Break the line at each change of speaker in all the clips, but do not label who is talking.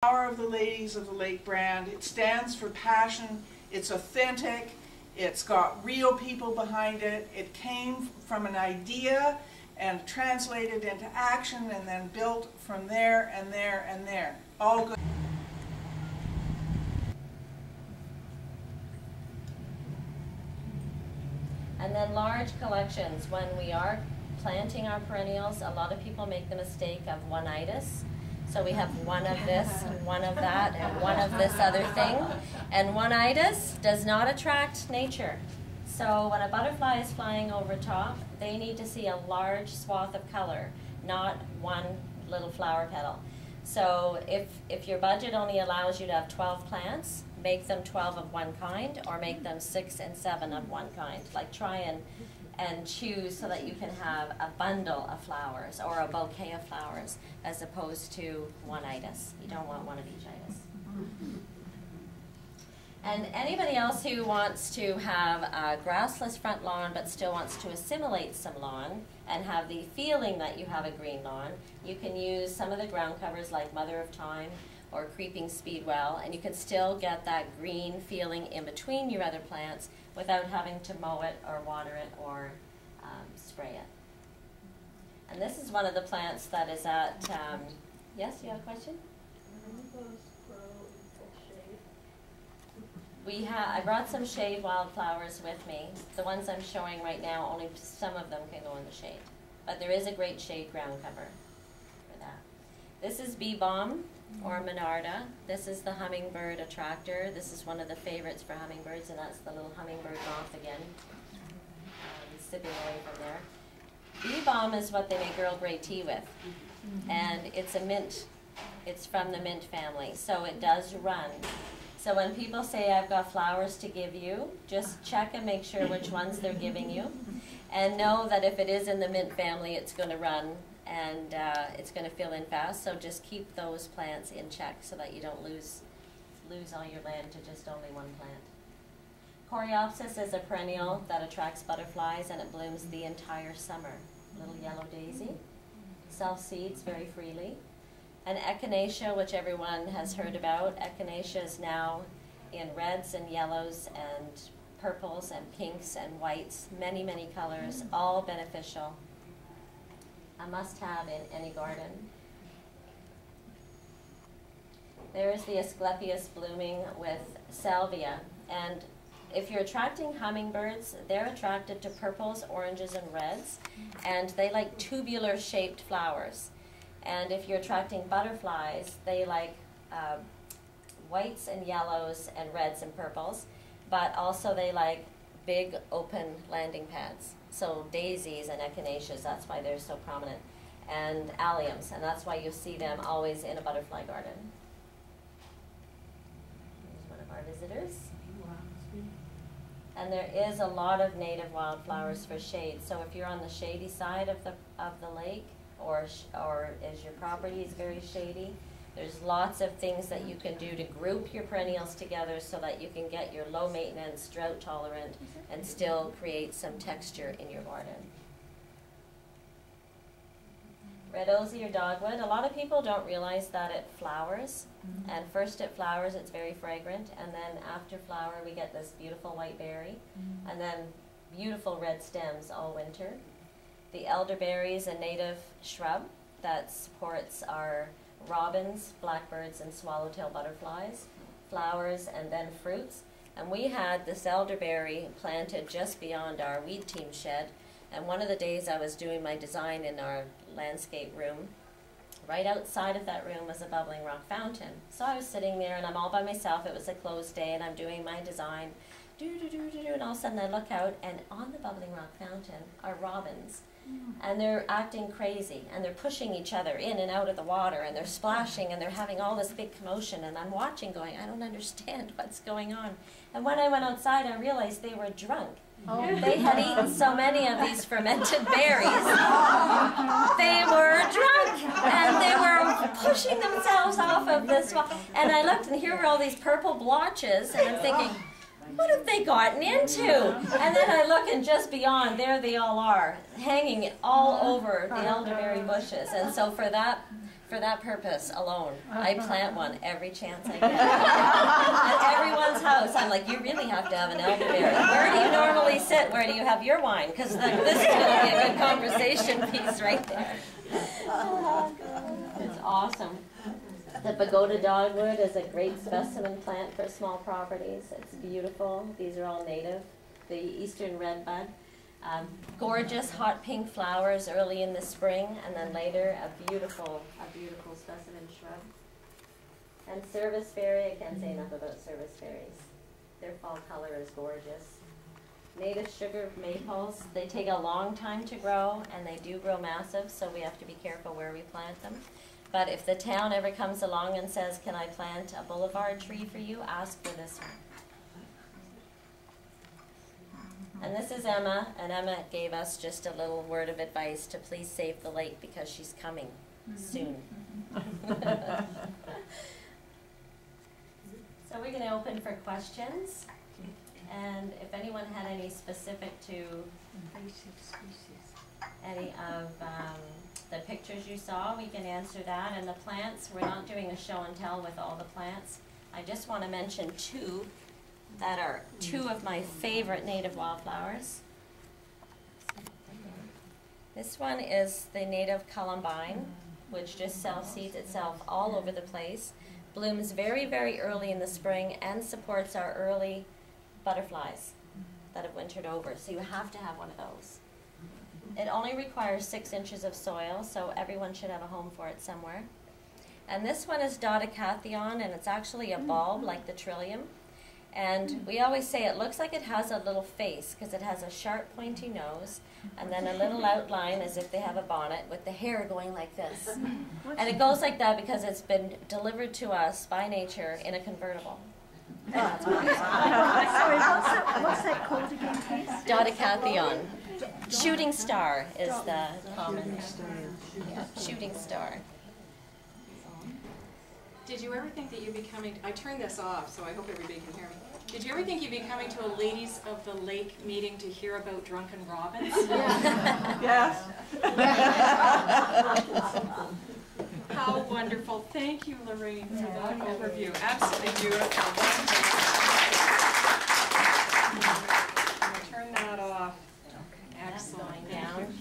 Power of the Ladies of the Lake brand. It stands for passion. It's authentic. It's got real people behind it. It came from an idea and translated into action and then built from there and there and there. All good.
And then large collections, when we are planting our perennials, a lot of people make the mistake of one-itis. So we have one of this, and one of that, and one of this other thing. And one-itis does not attract nature. So when a butterfly is flying over top, they need to see a large swath of color, not one little flower petal. So if, if your budget only allows you to have 12 plants, make them 12 of one kind or make them six and seven of one kind. Like try and, and choose so that you can have a bundle of flowers or a bouquet of flowers as opposed to one itis. You don't want one of each itis. And anybody else who wants to have a grassless front lawn but still wants to assimilate some lawn and have the feeling that you have a green lawn, you can use some of the ground covers like Mother of Thyme or Creeping Speedwell and you can still get that green feeling in between your other plants without having to mow it or water it or um, spray it. And this is one of the plants that is at, um, yes, you have a question? We have, I brought some shade wildflowers with me. The ones I'm showing right now, only some of them can go in the shade. But there is a great shade ground cover for that. This is bee balm or monarda. This is the hummingbird attractor. This is one of the favorites for hummingbirds, and that's the little hummingbird moth again, um, sipping away from there. Bee balm is what they make Earl Grey tea with, and it's a mint. It's from the mint family, so it does run. So when people say I've got flowers to give you, just check and make sure which ones they're giving you. And know that if it is in the mint family, it's going to run and uh, it's going to fill in fast. So just keep those plants in check so that you don't lose, lose all your land to just only one plant. Coreopsis is a perennial that attracts butterflies and it blooms the entire summer. Little yellow daisy. Self seeds very freely. And echinacea, which everyone has heard about, echinacea is now in reds and yellows and purples and pinks and whites, many, many colors, all beneficial. A must-have in any garden. There is the Asclepias blooming with salvia. And if you're attracting hummingbirds, they're attracted to purples, oranges, and reds. And they like tubular shaped flowers. And if you're attracting butterflies, they like uh, whites and yellows and reds and purples, but also they like big open landing pads. So daisies and echinaceas, that's why they're so prominent. And alliums, and that's why you see them always in a butterfly garden. Here's one of our visitors. And there is a lot of native wildflowers for shade. So if you're on the shady side of the, of the lake, or, or is your property is very shady. There's lots of things that you can do to group your perennials together so that you can get your low maintenance, drought tolerant, and still create some texture in your garden. Red Osier or dogwood, a lot of people don't realize that it flowers. Mm -hmm. And first it flowers, it's very fragrant, and then after flower we get this beautiful white berry, and then beautiful red stems all winter. The elderberry is a native shrub that supports our robins, blackbirds, and swallowtail butterflies, flowers, and then fruits. And we had this elderberry planted just beyond our weed team shed. And one of the days I was doing my design in our landscape room, right outside of that room was a bubbling rock fountain. So I was sitting there and I'm all by myself. It was a closed day and I'm doing my design. Do, do, do, do, do, and all of a sudden I look out and on the bubbling rock fountain are robins and they're acting crazy and they're pushing each other in and out of the water and they're splashing and they're having all this big commotion and I'm watching going, I don't understand what's going on. And when I went outside, I realized they were drunk. Oh. They had eaten so many of these fermented berries. They were drunk and they were pushing themselves off of this. Wall and I looked and here were all these purple blotches and I'm thinking, what have they gotten into? And then I look and just beyond, there they all are, hanging all over the elderberry bushes. And so for that, for that purpose alone, I plant one every chance I get. At everyone's house, I'm like, you really have to have an elderberry. Where do you normally sit? Where do you have your wine? Because this is going to be a good conversation piece right there. Oh, it's awesome. The pagoda dogwood is a great specimen plant for small properties. It's beautiful. These are all native. The eastern redbud. Um, gorgeous hot pink flowers early in the spring, and then later a beautiful, a beautiful specimen shrub. And serviceberry, I can't say enough about serviceberries. Their fall color is gorgeous. Native sugar maples, they take a long time to grow, and they do grow massive, so we have to be careful where we plant them. But if the town ever comes along and says, can I plant a boulevard tree for you, ask for this one. And this is Emma, and Emma gave us just a little word of advice to please save the lake because she's coming soon. so we're going to open for questions. And if anyone had any specific to any of um, the pictures you saw, we can answer that. And the plants, we're not doing a show and tell with all the plants. I just want to mention two that are two of my favorite native wildflowers. This one is the native columbine, which just self-seeds itself all over the place, blooms very, very early in the spring, and supports our early butterflies that have wintered over. So you have to have one of those. It only requires six inches of soil, so everyone should have a home for it somewhere. And this one is Dodecatheon, and it's actually a bulb like the trillium. And we always say it looks like it has a little face because it has a sharp, pointy nose and then a little outline as if they have a bonnet with the hair going like this. And it goes like that because it's been delivered to us by nature in a convertible. That's what.
Sorry, what's that, what's that called again, please?
Dodecatheon. Shooting star is the common. Yeah, shooting star.
Did you ever think that you'd be coming, I turned this off, so I hope everybody can hear me. Did you ever think you'd be coming to a Ladies of the Lake meeting to hear about drunken robins?
Yes.
How wonderful. Thank you, Lorraine, for that overview. Absolutely beautiful. I'm gonna Turn that off. Excellent.
Going
Thank you.
down.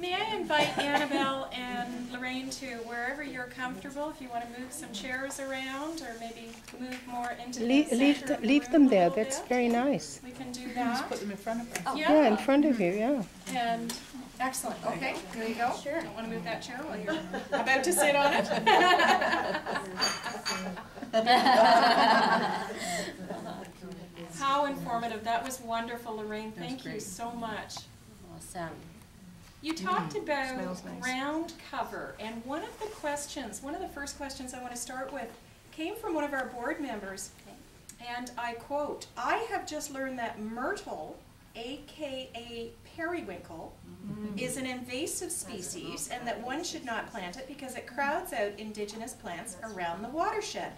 May I invite Annabel and Lorraine to wherever you're comfortable, if you want to move some chairs around or maybe move more into the
Leave, leave,
center the
leave them
a
there. That's
bit.
very nice.
We can do that.
Just
that.
put them in front of us. Oh.
Yeah, in front of you. Yeah. Mm-hmm.
And, excellent, okay, there you go.
Sure.
Don't want to move that chair while you're about to sit on it. How informative, that was wonderful, Lorraine,
That's
thank you so much.
Awesome.
You talked about
smells nice.
ground cover, and one of the questions, one of the first questions I want to start with, came from one of our board members. And I quote, I have just learned that myrtle, AKA periwinkle, is an invasive species and that one should not plant it because it crowds out indigenous plants around the watershed.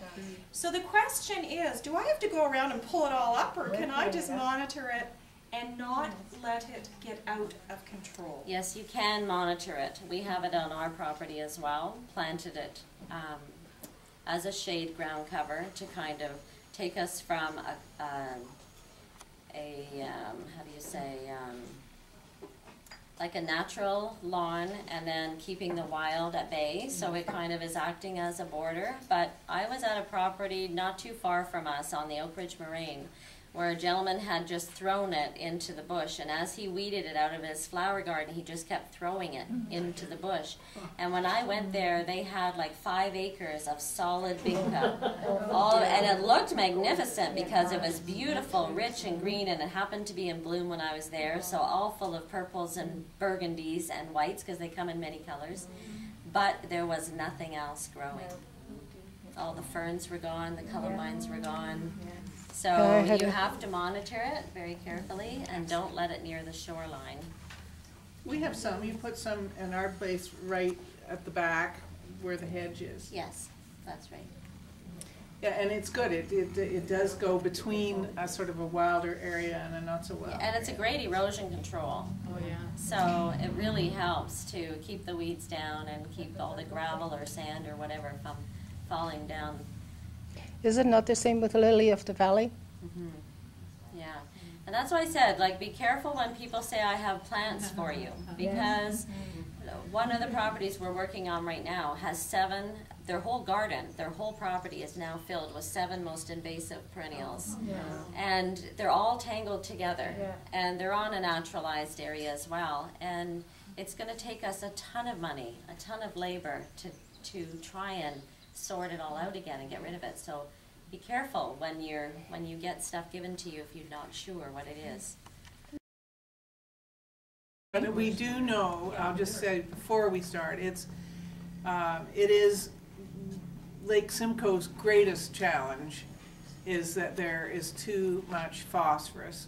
So the question is, do I have to go around and pull it all up or can I just monitor it and not let it get out of control?
Yes, you can monitor it. We have it on our property as well, planted it um, as a shade ground cover to kind of take us from a, um, a um, how do you say, um, like a natural lawn and then keeping the wild at bay. So it kind of is acting as a border. But I was at a property not too far from us on the Oak Ridge Moraine where a gentleman had just thrown it into the bush and as he weeded it out of his flower garden he just kept throwing it mm. into the bush. And when i went there they had like five acres of solid vinca oh, all and it looked magnificent because it was beautiful rich and green and it happened to be in bloom when i was there. So all full of purples and burgundies and whites because they come in many colors. But there was nothing else growing. Oh, all the ferns were gone the columbines were gone so
Yeah, I had
you have to monitor it very carefully and don't let it near the shoreline.
We have some, you put some in our place right at the back where the hedge is.
Yes, that's right.
Yeah, and it's good, it, it, it does go between a sort of a wilder area and a not so wild.
And it's a great erosion control.
Oh, yeah.
So it really helps to keep the weeds down and keep all the gravel or sand or whatever from falling down.
Is it not the same with Lily of the Valley? Mm-hmm.
Yeah. And that's why I said, like, be careful when people say, I have plants for you. Because mm-hmm. one of the properties we're working on right now has seven, their whole garden, their whole property is now filled with seven most invasive perennials. Oh, and they're all tangled together.
Yeah.
And they're on a naturalized area as well. And it's gonna take us a ton of money, a ton of labor to, to try and sort it all out again and get rid of it. So be careful when you're, when you get stuff given to you if you're not sure what it is.
But we do know, I'll just say before we start, it's, um, it is Lake Simcoe's greatest challenge is that there is too much phosphorus,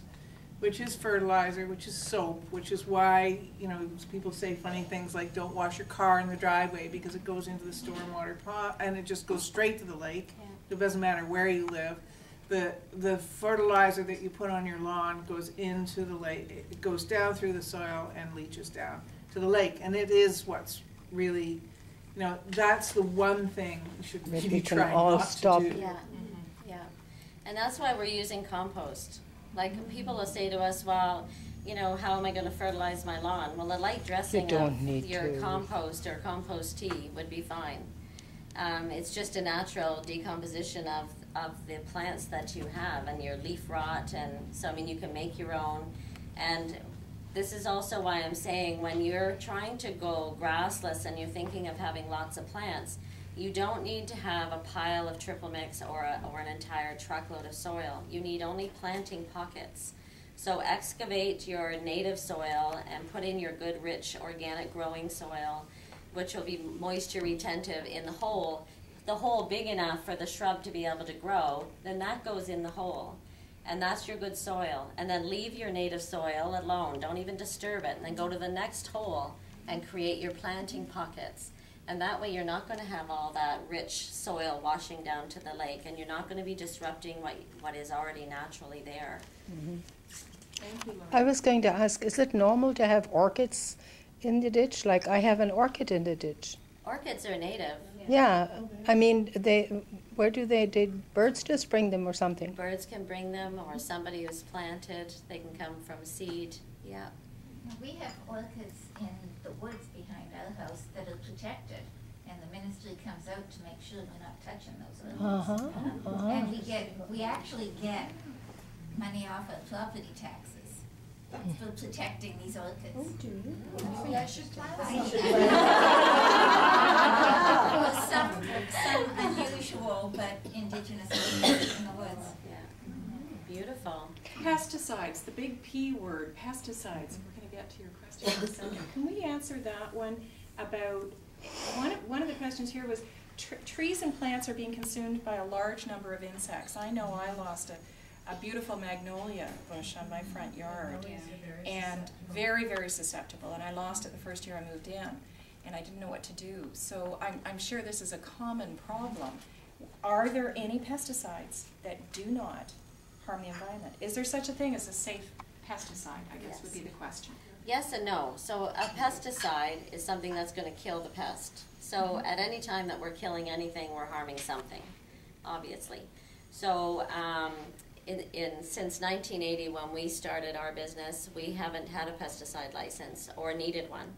which is fertilizer, which is soap, which is why, you know, people say funny things like don't wash your car in the driveway because it goes into the stormwater pond and it just goes straight to the lake. It doesn't matter where you live. The, the fertilizer that you put on your lawn goes into the lake, it goes down through the soil and leaches down to the lake. And it is what's really, you know, that's the one thing we should
Maybe
really try
all
not to
stop.
do.
Yeah, mm-hmm. yeah. And that's why we're using compost. Like, people will say to us, well, you know, how am I gonna fertilize my lawn? Well, a light dressing
don't
of
need
your
to.
compost or compost tea would be fine. Um, it's just a natural decomposition of, of the plants that you have and your leaf rot and, so I mean, you can make your own. And this is also why I'm saying when you're trying to go grassless and you're thinking of having lots of plants, you don't need to have a pile of triple mix or, a, or an entire truckload of soil. You need only planting pockets. So excavate your native soil and put in your good, rich, organic growing soil, which will be moisture retentive in the hole. The hole big enough for the shrub to be able to grow, then that goes in the hole. And that's your good soil. And then leave your native soil alone. Don't even disturb it. And then go to the next hole and create your planting pockets. And that way you're not going to have all that rich soil washing down to the lake and you're not going to be disrupting what, what is already naturally there. Mm-hmm.
Thank you, Lauren.
I was going to ask, is it normal to have orchids in the ditch? Like I have an orchid in the ditch.
Orchids are native.
Yeah, I mean, they, where do they, did birds just bring them or something?
Birds can bring them or somebody who's planted, they can come from seed. Yeah.
Now, We have orchids in the woods behind our house that are protected, and the ministry comes out to make sure we're not touching those
Uh-huh,
orchids.
uh-huh.
And we get, we actually get money off of property taxes for protecting these orchids.
Maybe I should plant
Well, some, some unusual but indigenous orchids in the woods.
Yeah. Beautiful.
Pesticides, the big P word, pesticides. We're going to get to your question in a second. Can we answer that one about, one, of- one of the questions here was, tr- trees and plants are being consumed by a large number of insects. I know I lost a, a beautiful magnolia bush on my front yard. And very, very susceptible, and I lost it the first year I moved in, and I didn't know what to do. So I'm, I'm sure this is a common problem. Are there any pesticides that do not harm the environment? Is there such a thing as a safe pesticide, I guess would be the question.
Yes and no. So a pesticide is something that's going to kill the pest. So at any time that we're killing anything, we're harming something, obviously. So um, in, in since 1980, when we started our business, we haven't had a pesticide license or needed one.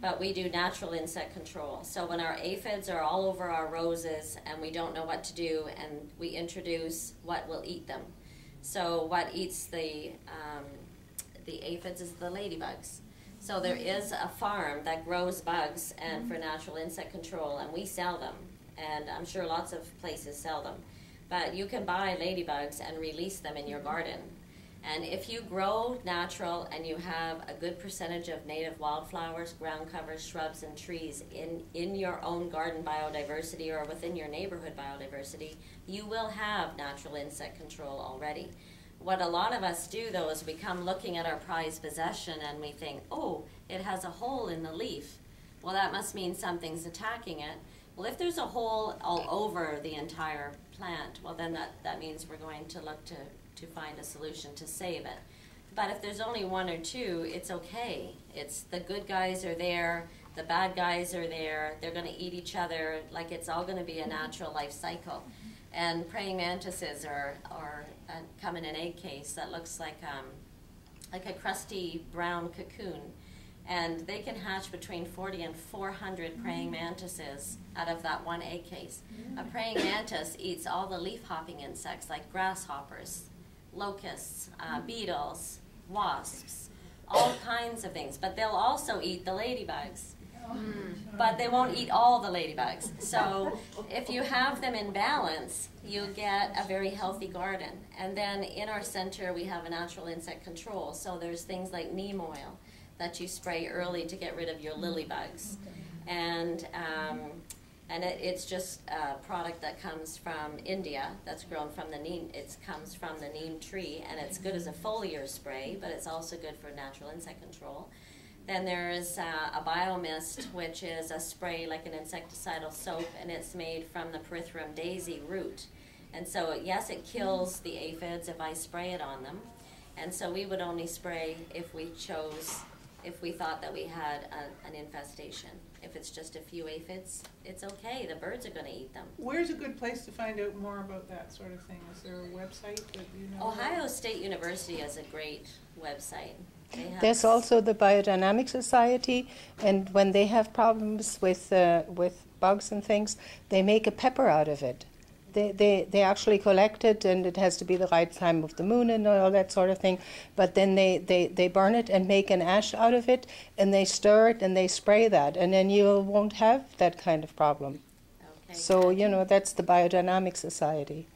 But we do natural insect control. So when our aphids are all over our roses and we don't know what to do, and we introduce what will eat them. So what eats the um, the aphids is the ladybugs. So there mm-hmm. is a farm that grows bugs and mm-hmm. for natural insect control, and we sell them. And I'm sure lots of places sell them. But you can buy ladybugs and release them in your mm-hmm. garden. And if you grow natural and you have a good percentage of native wildflowers, ground covers, shrubs, and trees in, in your own garden biodiversity or within your neighborhood biodiversity, you will have natural insect control already. What a lot of us do though is we come looking at our prized possession and we think, oh, it has a hole in the leaf. Well, that must mean something's attacking it. Well, if there's a hole all over the entire plant, well, then that, that means we're going to look to, to find a solution to save it. But if there's only one or two, it's okay. It's the good guys are there, the bad guys are there, they're going to eat each other, like it's all going to be a natural life cycle. And praying mantises are, are uh, come in an egg case that looks like, um, like a crusty brown cocoon. And they can hatch between 40 and 400 praying mantises out of that one egg case. A praying mantis eats all the leaf hopping insects like grasshoppers, locusts, uh, beetles, wasps, all kinds of things. But they'll also eat the ladybugs. But they won't eat all the ladybugs. So if you have them in balance, you get a very healthy garden. And then in our center, we have a natural insect control. So there's things like neem oil that you spray early to get rid of your lily bugs. And um, and it, it's just a product that comes from India that's grown from the neem. It comes from the neem tree, and it's good as a foliar spray, but it's also good for natural insect control. Then there is uh, a biomist, which is a spray like an insecticidal soap, and it's made from the Pyrethrum daisy root. And so, yes, it kills the aphids if I spray it on them. And so we would only spray if we chose, if we thought that we had a, an infestation. If it's just a few aphids, it's okay. The birds are going to eat them.
Where's a good place to find out more about that sort of thing? Is there a website that you know?
Ohio State University has a great website.
There's also the Biodynamic Society, and when they have problems with uh, with bugs and things, they make a pepper out of it. They, they, they actually collect it, and it has to be the right time of the moon and all that sort of thing. But then they, they, they burn it and make an ash out of it, and they stir it and they spray that, and then you won't have that kind of problem.
Okay.
So, you know, that's the Biodynamic Society.